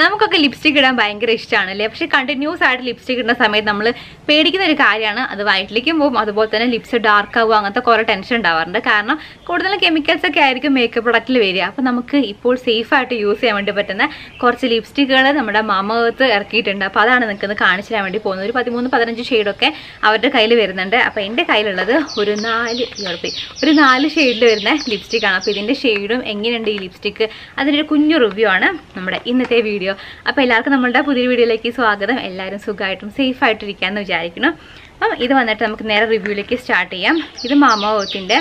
നമുക്കൊക്കെ ലിപ്സ്റ്റിക് ഇടാൻ ഭയങ്കര ഇഷ്ടമാണ് അല്ലേ പക്ഷെ കണ്ടിന്യൂസ് ആയിട്ട് ലിപ്സ്റ്റിക് ഇടുന്ന സമയത്ത് നമ്മൾ പേടിക്കുന്ന ഒരു കാര്യമാണ്. അത് വയറ്റിലേക്കും പോകും. അതുപോലെ തന്നെ ലിപ്സ് ഡാർക്ക് ആവുക അങ്ങനത്തെ കുറേ ടെൻഷൻ ഉണ്ടാവാറുണ്ട്. കാരണം കൂടുതൽ കെമിക്കൽസ് ഒക്കെ ആയിരിക്കും മേക്കപ്പ് പ്രൊഡക്റ്റിൽ വരിക. അപ്പോൾ നമുക്ക് ഇപ്പോൾ സേഫ് ആയിട്ട് യൂസ് ചെയ്യാൻ വേണ്ടി പറ്റുന്ന കുറച്ച് ലിപ്സ്റ്റിക്കുകൾ നമ്മുടെ മാമകത്ത് ഇറക്കിയിട്ടുണ്ട്. അപ്പോൾ അതാണ് നിൽക്കുന്നത് കാണിച്ചു തരാൻ വേണ്ടി പോകുന്നത്. ഒരു പതിമൂന്ന് പതിനഞ്ച് ഷെയ്ഡൊക്കെ അവരുടെ കയ്യിൽ വരുന്നുണ്ട്. അപ്പോൾ എന്റെ കയ്യിലുള്ളത് ഒരു നാല് ഉറപ്പി. ഒരു നാല് ഷെയ്ഡിൽ വരുന്ന ലിപ്സ്റ്റിക്കാണ് അപ്പോൾ ഇതിന്റെ ഷെയ്ഡും എങ്ങനെയുണ്ട് ഈ ലിപ്സ്റ്റിക്ക് അതിന്റെ ഒരു കുഞ്ഞു റിവ്യൂ ആണ് നമ്മുടെ ഇന്നത്തെ വീഡിയോ. അപ്പോൾ എല്ലാവർക്കും നമ്മളുടെ പുതിയ വീഡിയോയിലേക്ക് സ്വാഗതം. എല്ലാവരും സുഖമായിട്ടും സേഫ് വിചാരിക്കണം അപ്പം ഇത് വന്നിട്ട് നമുക്ക് നേരെ റിവ്യൂയിലേക്ക് സ്റ്റാർട്ട് ചെയ്യാം. ഇത് മാമോത്തിന്റെ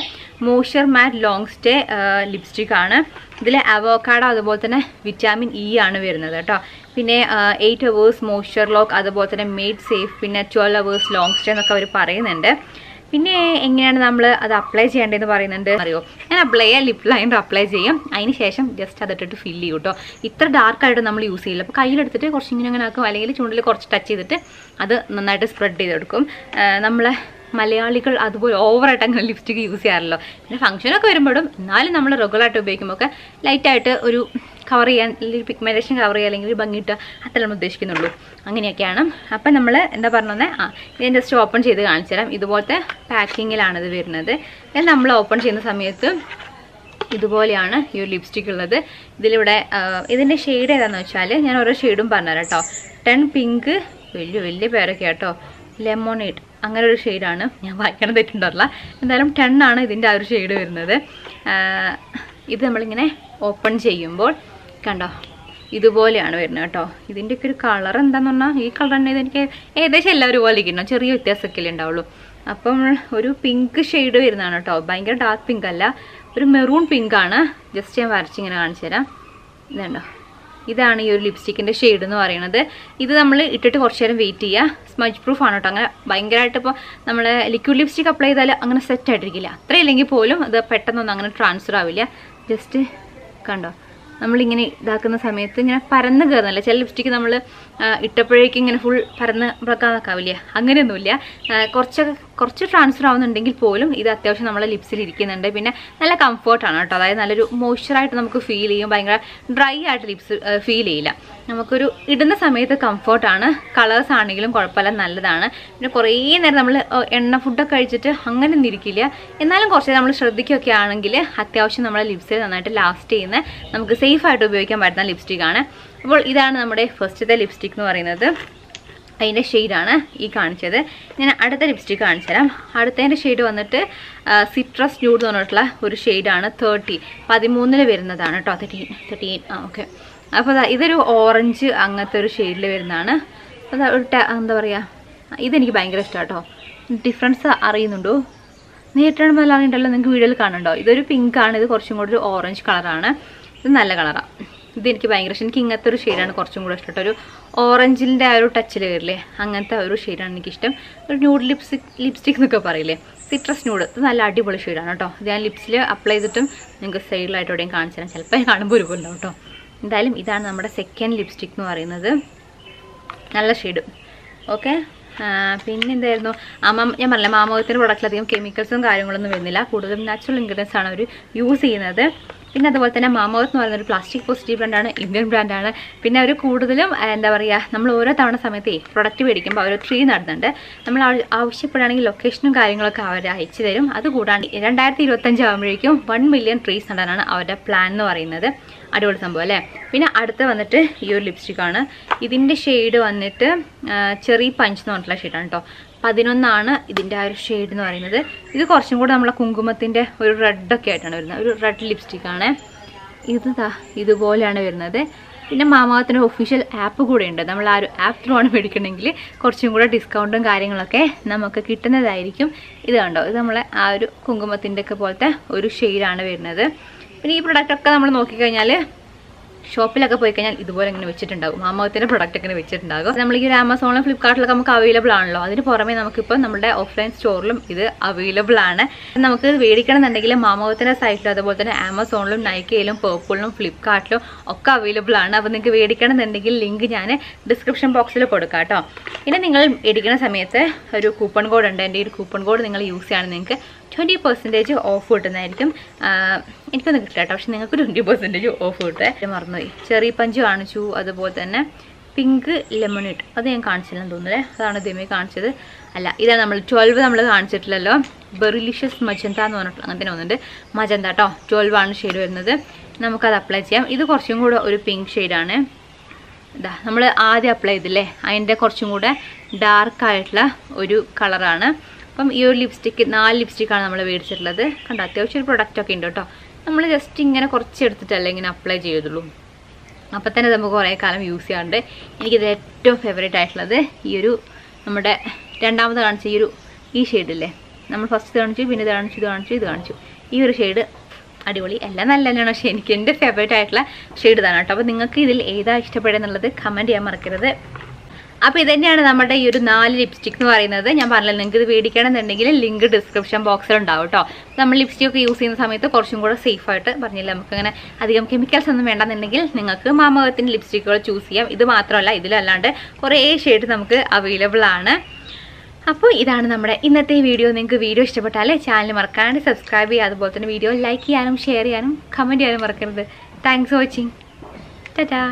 moisture matte long stay lipstick ആണ്. ഇതിൽ അവോക്കാഡോ അതുപോലെ തന്നെ വിറ്റാമിൻ ഇ ആണ് വരുന്നത് കേട്ടോ. പിന്നെ എയ്റ്റ് അവേഴ്സ് മോയ്സ്ചർ ലോക്ക് അതുപോലെ തന്നെ മെയ്ഡ് സേഫ് പിന്നെ ട്വൽവ് അവേഴ്സ് ലോങ് സ്റ്റേ എന്നൊക്കെ അവർ പറയുന്നുണ്ട്. പിന്നെ എങ്ങനെയാണ് നമ്മൾ അത് അപ്ലൈ ചെയ്യേണ്ടതെന്ന് പറയുന്നുണ്ട്? അറിയോ? ഞാൻ അപ്ലൈ ചെയ്യാം ലിപ് ലൈനർ അപ്ലൈ ചെയ്യും. അതിന് ശേഷം ജസ്റ്റ് അതിട്ടിട്ട് ഫില്ല് ചെയ്യും കേട്ടോ ഇത്ര ഡാർക്കായിട്ട് നമ്മൾ യൂസ് ചെയ്യില്ല. അപ്പോൾ കയ്യിലെടുത്തിട്ട് കുറച്ച് ഇങ്ങനെ അങ്ങനെ ആക്കും. അല്ലെങ്കിൽ ചുണ്ടിൽ കുറച്ച് ടച്ച് ചെയ്തിട്ട് അത് നന്നായിട്ട് സ്പ്രെഡ് ചെയ്തെടുക്കും. നമ്മളെ മലയാളികൾ അതുപോലെ ഓവറായിട്ട് അങ്ങനെ ലിപ്സ്റ്റിക്ക് യൂസ് ചെയ്യാറല്ലോ. പിന്നെ ഫംഗ്ഷനൊക്കെ വരുമ്പോഴും എന്നാലും നമ്മൾ റെഗുലറായിട്ട് ഉപയോഗിക്കുമ്പോൾ ഒക്കെ ലൈറ്റായിട്ട് ഒരു കവർ ചെയ്യാൻ അല്ലെങ്കിൽ പിഗ്മെന്റേഷൻ കവർ ചെയ്യുക അല്ലെങ്കിൽ ഒരു ഭംഗിയിട്ട് അത്ര നമ്മൾ ഉദ്ദേശിക്കുന്നുള്ളൂ. അങ്ങനെയൊക്കെയാണ്. അപ്പം നമ്മൾ എന്താ പറഞ്ഞത് ആ ഞാൻ ജസ്റ്റ് ഓപ്പൺ ചെയ്ത് കാണിച്ചു തരാം. ഇതുപോലത്തെ പാക്കിങ്ങിലാണിത് വരുന്നത്. നമ്മൾ ഓപ്പൺ ചെയ്യുന്ന സമയത്ത് ഇതുപോലെയാണ് ഈ ഒരു ലിപ്സ്റ്റിക് ഉള്ളത്. ഇതിലിവിടെ ഇതിന്റെ ഷെയ്ഡ് ഏതാണെന്ന് വെച്ചാൽ ഞാൻ ഓരോ ഷെയ്ഡും പറഞ്ഞുതരാം കേട്ടോ. ടെൺ പിങ്ക് വലിയ വലിയ പേരൊക്കെ കേട്ടോ. ലെമോണേറ്റ് അങ്ങനെ ഒരു ഷെയ്ഡാണ് ഞാൻ വായിക്കണം തെറ്റുണ്ടല്ല എന്തായാലും ടെണ്ണാണ് ഇതിന്റെ ആ ഒരു ഷെയ്ഡ് വരുന്നത്. ഇത് നമ്മളിങ്ങനെ ഓപ്പൺ ചെയ്യുമ്പോൾ കണ്ടോ? ഇതുപോലെയാണ് വരുന്നത് കേട്ടോ. ഇതിന്റെയൊക്കെ ഒരു കളർ എന്താന്ന് പറഞ്ഞാൽ ഈ കളർ തന്നെ ഇതെനിക്ക് ഏകദേശം എല്ലാവരും പോലെ ഇരിക്കണം ചെറിയ വ്യത്യാസമൊക്കെ ഉണ്ടാവുള്ളൂ. അപ്പം ഒരു പിങ്ക് ഷെയ്ഡ് വരുന്നതാണ് കേട്ടോ. ഭയങ്കര ഡാർക്ക് പിങ്ക് അല്ല. ഒരു മെറൂൺ പിങ്ക് ആണ്. ജസ്റ്റ് ഞാൻ വരച്ചിങ്ങനെ കാണിച്ചു തരാം. ഇതുണ്ടോ? ഇതാണ് ഈ ഒരു ലിപ്സ്റ്റിക്കിന്റെ ഷെയ്ഡ് എന്ന് പറയുന്നത്. ഇത് നമ്മൾ ഇട്ടിട്ട് കുറച്ച് നേരം വെയിറ്റ് ചെയ്യുക. സ്മജ് പ്രൂഫ് ആണ് കേട്ടോ. അങ്ങനെ ഭയങ്കരമായിട്ട് ഇപ്പോൾ നമ്മൾ ലിക്വിഡ് ലിപ്സ്റ്റിക് അപ്ലൈ ചെയ്താൽ അങ്ങനെ സെറ്റ് ആയിട്ടിരിക്കില്ല. അത്രയില്ലെങ്കിൽ പോലും അത് പെട്ടെന്നൊന്നും അങ്ങനെ ട്രാൻസ്ഫർ ആവില്ല. ജസ്റ്റ് കണ്ടോ? നമ്മളിങ്ങനെ ഇതാക്കുന്ന സമയത്ത് ഇങ്ങനെ പരന്ന് കയറുന്നില്ല ചില ലിപ്സ്റ്റിക്ക് നമ്മൾ ഇട്ടപ്പോഴേക്കും ഇങ്ങനെ ഫുൾ പരന്ന് പുറക്കാതാക്കാവില്ല അങ്ങനെയൊന്നുമില്ല. കുറച്ചൊക്കെ കുറച്ച് ട്രാൻസ്ഫർ ആവുന്നുണ്ടെങ്കിൽ പോലും ഇത് അത്യാവശ്യം നമ്മളെ ലിപ്സിൽ ഇരിക്കുന്നുണ്ട്. പിന്നെ നല്ല കംഫർട്ടാണ് കേട്ടോ. അതായത് നല്ലൊരു മോയ്സ്ചറായിട്ട് നമുക്ക് ഫീൽ ചെയ്യും. ഭയങ്കര ഡ്രൈ ആയിട്ട് ലിപ്സ് ഫീൽ ചെയ്യില്ല. നമുക്കൊരു ഇടുന്ന സമയത്ത് കംഫർട്ടാണ് കളേഴ്സ് ആണെങ്കിലും കുഴപ്പമില്ല നല്ലതാണ്. പിന്നെ കുറേ നേരം നമ്മൾ എണ്ണ ഫുഡൊക്കെ കഴിച്ചിട്ട് അങ്ങനെ ഒന്നും ഇരിക്കില്ല. എന്നാലും കുറച്ച് നമ്മൾ ശ്രദ്ധിക്കുകയൊക്കെ ആണെങ്കിൽ അത്യാവശ്യം നമ്മളെ ലിപ്സിൽ നന്നായിട്ട് ലാസ്റ്റ് ചെയ്യുന്ന നമുക്ക് സേഫായിട്ട് ഉപയോഗിക്കാൻ പറ്റുന്ന ലിപ്സ്റ്റിക്കാണ് അപ്പോൾ ഇതാണ് നമ്മുടെ ഫസ്റ്റത്തെ ലിപ്സ്റ്റിക് എന്ന് പറയുന്നത്. അതിന്റെ ഷെയ്ഡാണ് ഈ കാണിച്ചത്. ഞാൻ അടുത്ത ലിപ്സ്റ്റിക് കാണിച്ചു തരാം അടുത്തതിന്റെ ഷെയ്ഡ് വന്നിട്ട് സിട്രസ് ന്യൂഡ് എന്ന് പറഞ്ഞിട്ടുള്ള ഒരു ഷെയ്ഡാണ് തേർട്ടി പതിമൂന്നിൽ വരുന്നതാണ് കേട്ടോ തേർട്ടി തേർട്ടി എയ്റ്റ് ആ ഓക്കെ അപ്പോൾ ഇതൊരു ഓറഞ്ച് അങ്ങനത്തെ ഒരു ഷെയ്ഡിൽ വരുന്നതാണ്. അത് ഒരു എന്താ പറയുക ഇതെനിക്ക് ഭയങ്കര ഇഷ്ടമാണ് കേട്ടോ ഡിഫറൻസ് അറിയുന്നുണ്ടോ? നേരിട്ടാണ് ഉണ്ടല്ലോ നിങ്ങൾക്ക് വീഡിയോയിൽ കാണുന്നുണ്ടോ? ഇതൊരു പിങ്ക് ആണ് ഇത് കുറച്ചും കൂടി ഒരു ഓറഞ്ച് കളറാണ് ഇത് നല്ല കളറാണ് ഇത് എനിക്ക് ഭയങ്കര ഇഷ്ടം. എനിക്ക് ഇങ്ങനത്തെ ഒരു ഷെയ്ഡാണ് കുറച്ചും കൂടെ ഇഷ്ടം ഒരു ഓറഞ്ചിന്റെ ആ ഒരു ടച്ചിൽ വരില്ലേ? അങ്ങനത്തെ ഒരു ഷെയ്ഡാണ് എനിക്കിഷ്ടം. ഒരു ന്യൂഡ് ലിപ്സ്റ്റിക് ലിപ്സ്റ്റിക് എന്നൊക്കെ പറയില്ലേ? സിട്രസ് ന്യൂഡ് ഇത് നല്ല അടിപൊളി ഷെയ്ഡാണ് കേട്ടോ ഇത് ഞാൻ ലിപ്സിൽ അപ്ലൈ ചെയ്തിട്ടും നിങ്ങൾക്ക് സൈഡിലായിട്ട് എവിടെയും കാണിച്ചു തരാം. ചിലപ്പോൾ കാണുമ്പോൾ ഒരു പോലെ കേട്ടോ എന്തായാലും ഇതാണ് നമ്മുടെ സെക്കൻഡ് ലിപ്സ്റ്റിക് എന്ന് പറയുന്നത്. നല്ല ഷെയ്ഡ് ഓക്കെ പിന്നെ എന്തായിരുന്നു? അമ്മ ഞാൻ പറഞ്ഞില്ല മാമോഹത്തിന്റെ പ്രൊഡക്റ്റിലധികം കെമിക്കൽസും കാര്യങ്ങളൊന്നും വരുന്നില്ല. കൂടുതലും നാച്ചുറൽ ഇൻഗ്രീഡിയൻസ് ആണ് അവർ യൂസ് ചെയ്യുന്നത്. പിന്നെ അതുപോലെ തന്നെ മാമോത്ത് എന്ന് പറയുന്ന ഒരു പ്ലാസ്റ്റിക് പോസിറ്റീവ് ബ്രാൻഡാണ് ഇന്ത്യൻ ബ്രാൻഡാണ് പിന്നെ അവർ കൂടുതലും എന്താ പറയുക നമ്മൾ ഓരോ തവണ സമയത്ത് പ്രൊഡക്റ്റ് മേടിക്കുമ്പോൾ അവർ ട്രീ നടന്നുണ്ട്. നമ്മൾ ആവശ്യപ്പെടുകയാണെങ്കിൽ ലൊക്കേഷനും കാര്യങ്ങളൊക്കെ അവർ അയച്ചു തരും. അതുകൂടാണ്ട് രണ്ടായിരത്തി ഇരുപത്തഞ്ച് ആകുമ്പോഴേക്കും വൺ മില്യൺ ട്രീസ് നടാനാണ് അവരുടെ പ്ലാൻ എന്ന് പറയുന്നത്. അടിപൊളി സംഭവം അല്ലേ? പിന്നെ അടുത്ത് വന്നിട്ട് ഈ ഒരു ലിപ്സ്റ്റിക്കാണ് ഇതിന്റെ ഷെയ്ഡ് വന്നിട്ട് ചെറി പഞ്ച് എന്ന് പറഞ്ഞിട്ടുള്ള ഷെയ്ഡാണ് കേട്ടോ പതിനൊന്നാണ് ഇതിന്റെ ആ ഒരു ഷെയ്ഡ് എന്ന് പറയുന്നത്. ഇത് കുറച്ചും കൂടെ നമ്മളെ കുങ്കുമത്തിന്റെ ഒരു റെഡൊക്കെ ആയിട്ടാണ് വരുന്നത്. ഒരു റെഡ് ലിപ്സ്റ്റിക്കാണ് ഇത് ഇതുപോലെയാണ് വരുന്നത്. പിന്നെ മാമാത്തിന് ഒഫീഷ്യൽ ആപ്പ് കൂടെ ഉണ്ട്. നമ്മൾ ആ ഒരു ആപ്പ് ത്രൂ ആണ് മേടിക്കണമെങ്കിൽ കുറച്ചും കൂടെ ഡിസ്കൗണ്ടും കാര്യങ്ങളൊക്കെ നമുക്ക് കിട്ടുന്നതായിരിക്കും. ഇത് കണ്ടോ? ഇത് നമ്മളെ ആ ഒരു കുങ്കുമത്തിന്റെ ഒക്കെ പോലത്തെ ഒരു ഷെയ്ഡാണ് വരുന്നത്. പിന്നെ ഈ പ്രൊഡക്റ്റൊക്കെ നമ്മൾ നോക്കിക്കഴിഞ്ഞാൽ ഷോപ്പിലൊക്കെ പോയി കഴിഞ്ഞാൽ ഇതുപോലെ ഇങ്ങനെ വെച്ചിട്ടുണ്ടാകും മാമകത്തിന്റെ പ്രൊഡക്റ്റ് ഇങ്ങനെ വെച്ചിട്ടുണ്ടാകും. നമ്മൾ ഈ ഒരു ആമസോണിലും ഫ്ലിപ്കാർട്ടിലൊക്കെ നമുക്ക് അവൈലബിൾ ആണല്ലോ. അതിന് പുറമെ നമുക്കിപ്പോൾ നമ്മുടെ ഓഫ്ലൈൻ സ്റ്റോറിലും ഇത് അവൈലബിൾ ആണ്. നമുക്ക് മേടിക്കണം എന്നുണ്ടെങ്കിൽ മാമകത്തിന്റെ സൈറ്റിലും അതുപോലെ തന്നെ ആമസോണിലും നൈക്കയിലും പേർപ്പിളിലും ഫ്ലിപ്കാർട്ടിലും ഒക്കെ അവൈലബിൾ ആണ്. അപ്പോൾ നിങ്ങൾക്ക് മേടിക്കണം എന്നുണ്ടെങ്കിൽ ലിങ്ക് ഞാൻ ഡിസ്ക്രിപ്ഷൻ ബോക്സിൽ കൊടുക്കാം കേട്ടോ പിന്നെ നിങ്ങൾ മേടിക്കുന്ന സമയത്ത് ഒരു കൂപ്പൺ കോഡ് ഉണ്ട്. എന്റെ ഒരു കൂപ്പൺ കോഡ് നിങ്ങൾ യൂസ് ചെയ്യുകയാണെങ്കിൽ നിങ്ങൾക്ക് ട്വന്റി പെർസെന്റേജ് ഓഫ് കിട്ടുന്നതായിരിക്കും. എനിക്കൊന്നും കിട്ടില്ല കേട്ടോ. പക്ഷെ നിങ്ങൾക്ക് ട്വന്റി പെർസെന്റേജ് ഓഫ് കിട്ടുക മറന്നുപോയി ചെറി പഞ്ച് കാണിച്ചു. അതുപോലെ തന്നെ പിങ്ക് ലെമണിട്ട് അത് ഞാൻ കാണിച്ചില്ലെന്ന് തോന്നുന്നല്ലേ അതാണ് ഇതേമേ കാണിച്ചത്. അല്ല ഇതാണ് നമ്മൾ ട്വൽവ് നമ്മൾ കാണിച്ചിട്ടില്ലല്ലോ. ബെറിലിഷ്യസ് മജന്ത എന്ന് പറഞ്ഞിട്ടുള്ള അങ്ങനെ തന്നെ ഒന്നുണ്ട് മജന്ത കേട്ടോ ട്വൽവ് ആണ് ഷെയ്ഡ് വരുന്നത്. നമുക്കത് അപ്ലൈ ചെയ്യാം. ഇത് കുറച്ചും കൂടെ ഒരു പിങ്ക് ഷെയ്ഡാണ് ഇതാ നമ്മൾ ആദ്യം അപ്ലൈ ചെയ്തില്ലേ? അതിന്റെ കുറച്ചും കൂടെ ഡാർക്ക് ആയിട്ടുള്ള ഒരു കളറാണ് അപ്പം ഈ ഒരു ലിപ്സ്റ്റിക്ക് നാല് ലിപ്സ്റ്റിക്കാണ് നമ്മൾ മേടിച്ചിട്ടുള്ളത്. കണ്ടോ അത്യാവശ്യം ഒരു പ്രൊഡക്റ്റൊക്കെ ഉണ്ട് കേട്ടോ. നമ്മൾ ജസ്റ്റ് ഇങ്ങനെ കുറച്ച് എടുത്തിട്ടല്ല ഇങ്ങനെ അപ്ലൈ ചെയ്തുള്ളൂ അപ്പം തന്നെ നമുക്ക് കുറേ കാലം യൂസ് ചെയ്യാറുണ്ട്. എനിക്കിത് ഏറ്റവും ഫേവറേറ്റ് ആയിട്ടുള്ളത് ഈ ഒരു നമ്മുടെ രണ്ടാമത് കാണിച്ച ഈ ഒരു ഈ ഷെയ്ഡില്ലേ നമ്മൾ ഫസ്റ്റ് കാണിച്ചു പിന്നെ ഇത് കാണിച്ചു ഇത് കാണിച്ചു ഇത് കാണിച്ചു. ഈ ഒരു ഷെയ്ഡ് അടിപൊളി. എല്ലാം നല്ല തന്നെയാണ്. പക്ഷേ എനിക്ക് എന്റെ ഫേവറേറ്റ് ആയിട്ടുള്ള ഷെയ്ഡ് ഇതാണ് കേട്ടോ. അപ്പോൾ നിങ്ങൾക്ക് ഇതിൽ ഏതാ ഇഷ്ടപ്പെടുന്നുള്ളത് കമന്റ് ചെയ്യാൻ മറക്കരുത്. അപ്പോൾ ഇത് തന്നെയാണ് നമ്മുടെ ഈ ഒരു നാല് ലിപ്സ്റ്റിക് എന്ന് പറയുന്നത്. ഞാൻ പറഞ്ഞില്ല നിങ്ങൾക്ക് ഇത് മേടിക്കണം എന്നുണ്ടെങ്കിൽ ലിങ്ക് ഡിസ്ക്രിപ്ഷൻ ബോക്സിൽ ഉണ്ടാവും കേട്ടോ നമ്മൾ ലിപ്സ്റ്റിക് ഒക്കെ യൂസ് ചെയ്യുന്ന സമയത്ത് കുറച്ചും കൂടെ സേഫ് ആയിട്ട് പറഞ്ഞില്ല നമുക്കങ്ങനെ അധികം കെമിക്കൽസ് ഒന്നും വേണ്ടെന്നുണ്ടെങ്കിൽ നിങ്ങൾക്ക് മാമകത്തിന്റെ ലിപ്സ്റ്റിക്കുകൾ ചൂസ് ചെയ്യാം. ഇത് മാത്രമല്ല ഇതിലല്ലാണ്ട് കുറേ ഷെയ്ഡ് നമുക്ക് അവൈലബിൾ ആണ്. അപ്പോൾ ഇതാണ് നമ്മുടെ ഇന്നത്തെ വീഡിയോ നിങ്ങൾക്ക് വീഡിയോ ഇഷ്ടപ്പെട്ടാലേ ചാനൽ മറക്കാണ്ട് സബ്സ്ക്രൈബ് ചെയ്യുക. അതുപോലെ തന്നെ വീഡിയോ ലൈക്ക് ചെയ്യാനും ഷെയർ ചെയ്യാനും കമന്റ് ചെയ്യാനും മറക്കരുത്. Thanks for watching Tata